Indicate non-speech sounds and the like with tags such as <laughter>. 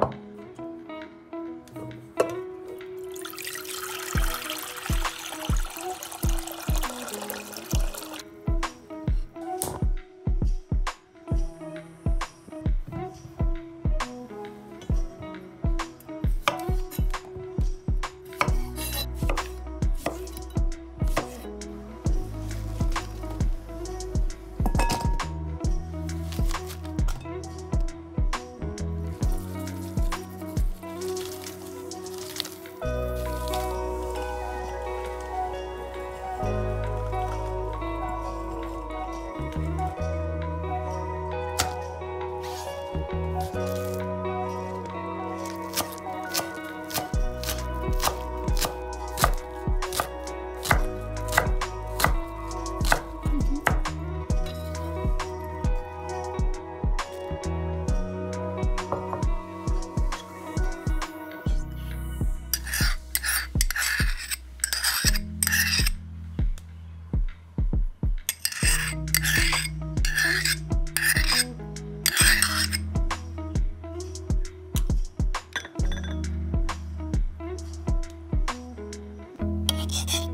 Bye. Like <laughs> it.